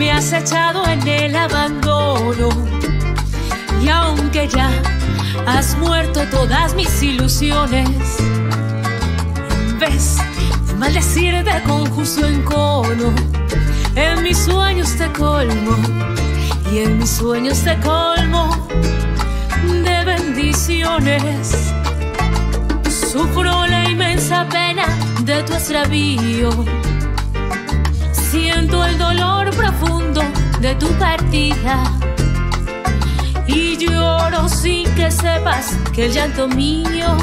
me has echado en el abandono, y aunque ya has muerto todas mis ilusiones, en vez de maldecirte con justo encono, en mis sueños te colmo, y en mis sueños te colmo de bendiciones. Sufro la inmensa pena de tu extravío Siento el dolor profundo de tu partida y lloro sin que sepas que el llanto mío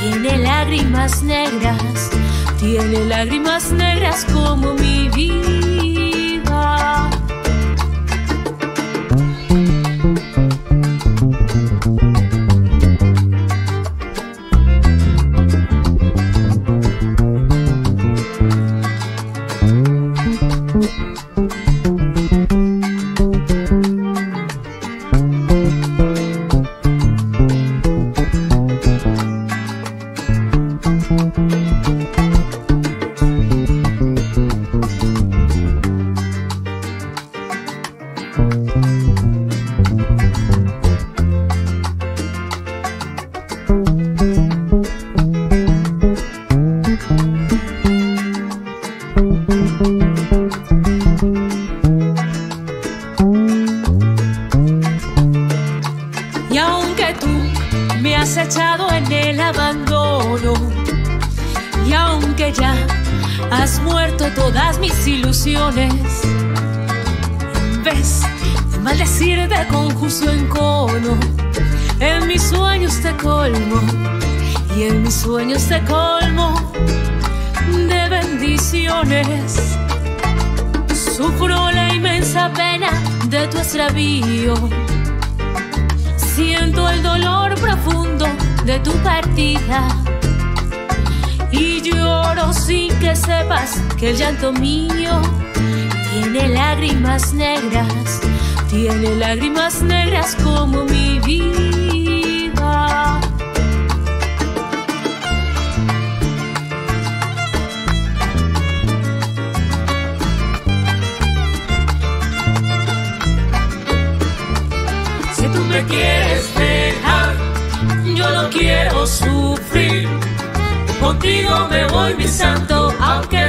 tiene lágrimas negras, tiene lágrimas negras como mi vida. Has echado en el abandono, y aunque ya has muerto todas mis ilusiones, en vez de maldecirte con justo encono, en mis sueños te colmo, y en mis sueños te colmo de bendiciones. Sufro la inmensa pena de tu extravío. Siento el dolor de tu partida y lloro sin que sepas que el llanto mío tiene lágrimas negras, tiene lágrimas negras como mi vida. Sufrir. Contigo me voy, mi santo, aunque